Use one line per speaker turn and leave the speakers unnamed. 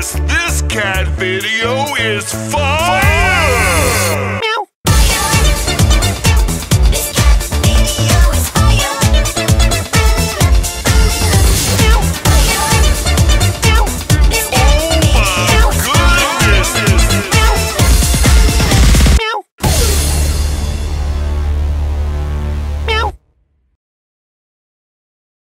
this. This cat video is fun.